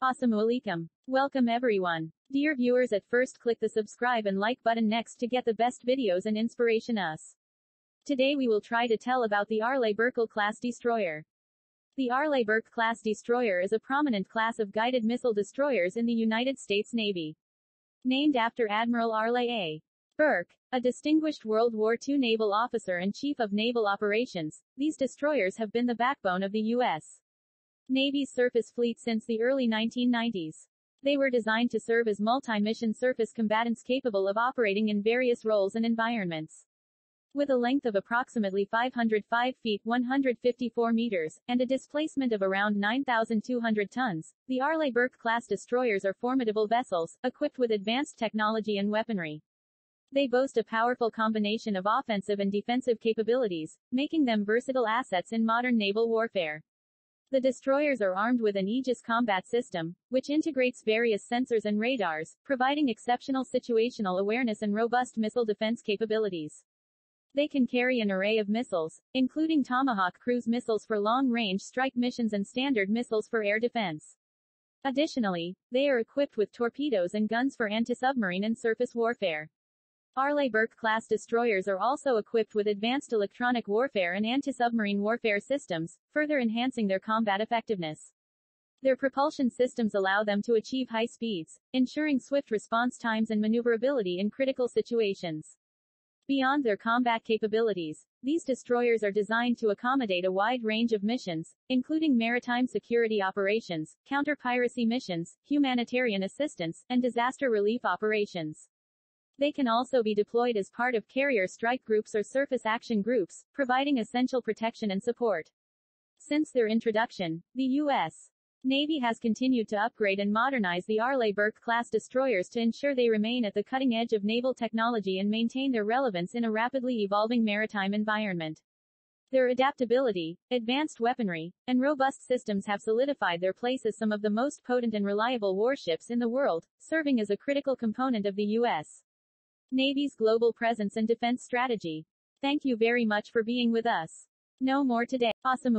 Assalamualaikum. Welcome everyone. Dear viewers at first click the subscribe and like button next to get the best videos and inspiration us. Today we will try to tell about the Arleigh Burke class destroyer. The Arleigh Burke class destroyer is a prominent class of guided missile destroyers in the United States Navy. Named after Admiral Arleigh A. Burke, a distinguished World War II naval officer and chief of naval operations, these destroyers have been the backbone of the U.S. Navy's surface fleet since the early 1990s. They were designed to serve as multi-mission surface combatants capable of operating in various roles and environments. With a length of approximately 505 feet 154 meters, and a displacement of around 9,200 tons, the Arleigh Burke class destroyers are formidable vessels, equipped with advanced technology and weaponry. They boast a powerful combination of offensive and defensive capabilities, making them versatile assets in modern naval warfare. The destroyers are armed with an Aegis combat system, which integrates various sensors and radars, providing exceptional situational awareness and robust missile defense capabilities. They can carry an array of missiles, including Tomahawk cruise missiles for long-range strike missions and Standard missiles for air defense. Additionally, they are equipped with torpedoes and guns for anti-submarine and surface warfare. Arleigh Burke-class destroyers are also equipped with advanced electronic warfare and anti-submarine warfare systems, further enhancing their combat effectiveness. Their propulsion systems allow them to achieve high speeds, ensuring swift response times and maneuverability in critical situations. Beyond their combat capabilities, these destroyers are designed to accommodate a wide range of missions, including maritime security operations, counter-piracy missions, humanitarian assistance, and disaster relief operations. They can also be deployed as part of carrier strike groups or surface action groups, providing essential protection and support. Since their introduction, the U.S. Navy has continued to upgrade and modernize the Arleigh Burke class destroyers to ensure they remain at the cutting edge of naval technology and maintain their relevance in a rapidly evolving maritime environment. Their adaptability, advanced weaponry, and robust systems have solidified their place as some of the most potent and reliable warships in the world, serving as a critical component of the U.S. Navy's global presence and defense strategy. Thank you very much for being with us. No more today. Awesome.